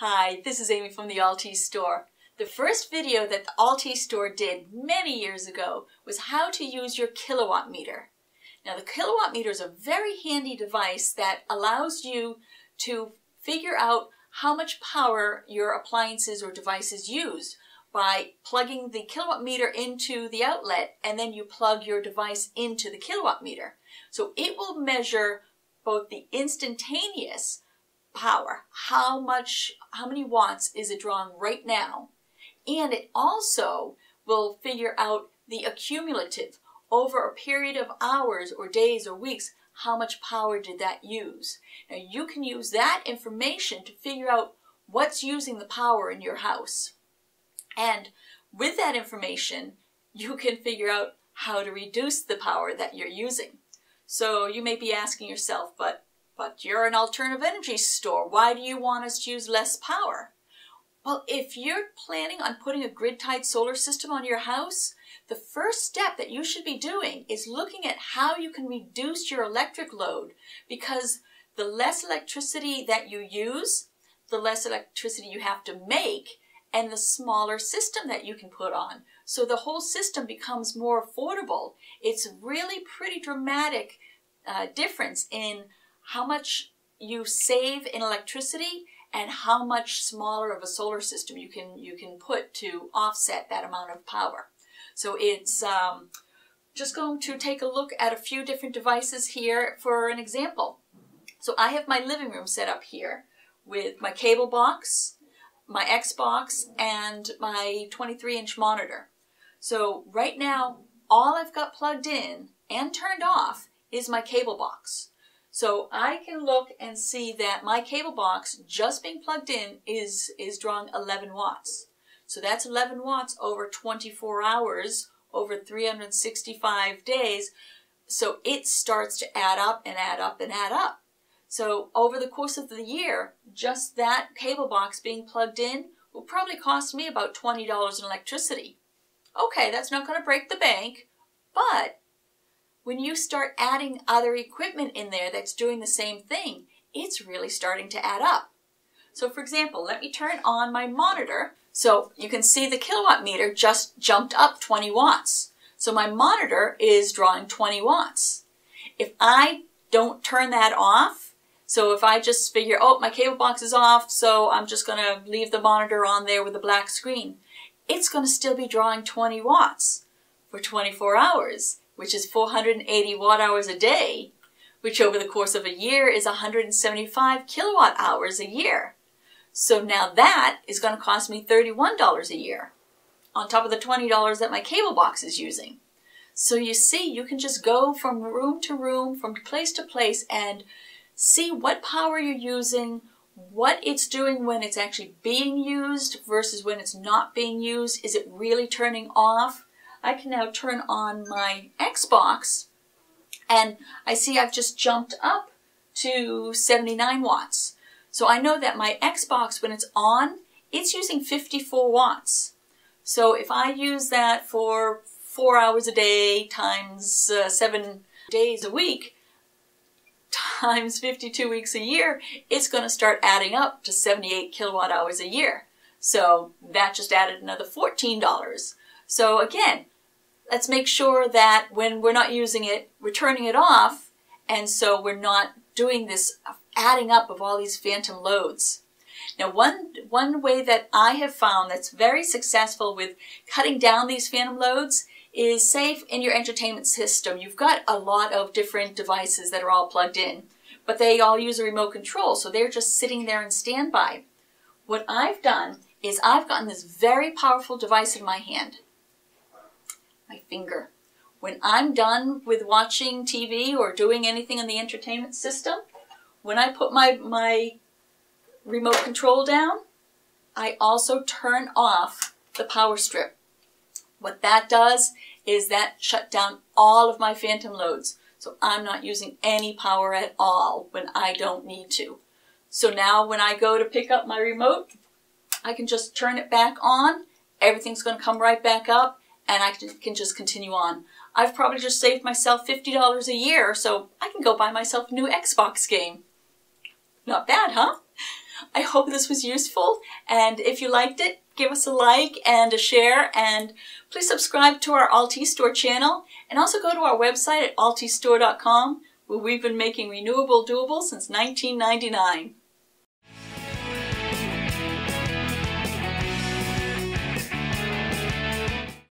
Hi, this is Amy from the altE store. The first video that the altE store did many years ago was how to use your Kill A Watt meter. Now the Kill A Watt meter is a very handy device that allows you to figure out how much power your appliances or devices use by plugging the Kill A Watt meter into the outlet and then you plug your device into the Kill A Watt meter. So it will measure both the instantaneous power. How much, how many watts is it drawing right now? And it also will figure out the accumulative over a period of hours or days or weeks. How much power did that use? Now you can use that information to figure out what's using the power in your house. And with that information, you can figure out how to reduce the power that you're using. So you may be asking yourself, but but you're an alternative energy store. Why do you want us to use less power? Well, if you're planning on putting a grid-tied solar system on your house, the first step that you should be doing is looking at how you can reduce your electric load because the less electricity that you use, the less electricity you have to make and the smaller system that you can put on. So the whole system becomes more affordable. It's a really pretty dramatic uh, difference in how much you save in electricity and how much smaller of a solar system you can you can put to offset that amount of power. So it's um, just going to take a look at a few different devices here for an example. So I have my living room set up here with my cable box, my Xbox, and my 23 inch monitor. So right now, all I've got plugged in and turned off is my cable box. So I can look and see that my cable box just being plugged in is, is drawing 11 watts. So that's 11 watts over 24 hours over 365 days. So it starts to add up and add up and add up. So over the course of the year, just that cable box being plugged in will probably cost me about $20 in electricity. Okay, that's not going to break the bank, but when you start adding other equipment in there that's doing the same thing, it's really starting to add up. So for example, let me turn on my monitor. So you can see the Kill A Watt meter just jumped up 20 watts. So my monitor is drawing 20 watts. If I don't turn that off, so if I just figure, oh, my cable box is off, so I'm just going to leave the monitor on there with a black screen, it's going to still be drawing 20 watts for 24 hours which is 480 watt hours a day, which over the course of a year is 175 kilowatt hours a year. So now that is going to cost me $31 a year on top of the $20 that my cable box is using. So you see, you can just go from room to room, from place to place and see what power you're using, what it's doing when it's actually being used versus when it's not being used. Is it really turning off? I can now turn on my Xbox and I see I've just jumped up to 79 watts. So I know that my Xbox, when it's on, it's using 54 watts. So if I use that for four hours a day times uh, seven days a week, times 52 weeks a year, it's going to start adding up to 78 kilowatt hours a year. So that just added another $14. So again, let's make sure that when we're not using it, we're turning it off, and so we're not doing this adding up of all these phantom loads. Now, one, one way that I have found that's very successful with cutting down these phantom loads is say in your entertainment system, you've got a lot of different devices that are all plugged in, but they all use a remote control, so they're just sitting there in standby. What I've done is I've gotten this very powerful device in my hand my finger. When I'm done with watching TV or doing anything in the entertainment system, when I put my, my remote control down, I also turn off the power strip. What that does is that shut down all of my phantom loads. So I'm not using any power at all when I don't need to. So now when I go to pick up my remote, I can just turn it back on. Everything's going to come right back up and I can just continue on. I've probably just saved myself $50 a year, so I can go buy myself a new Xbox game. Not bad, huh? I hope this was useful, and if you liked it, give us a like and a share, and please subscribe to our altE Store channel, and also go to our website at altestore.com, where we've been making renewable doable since 1999.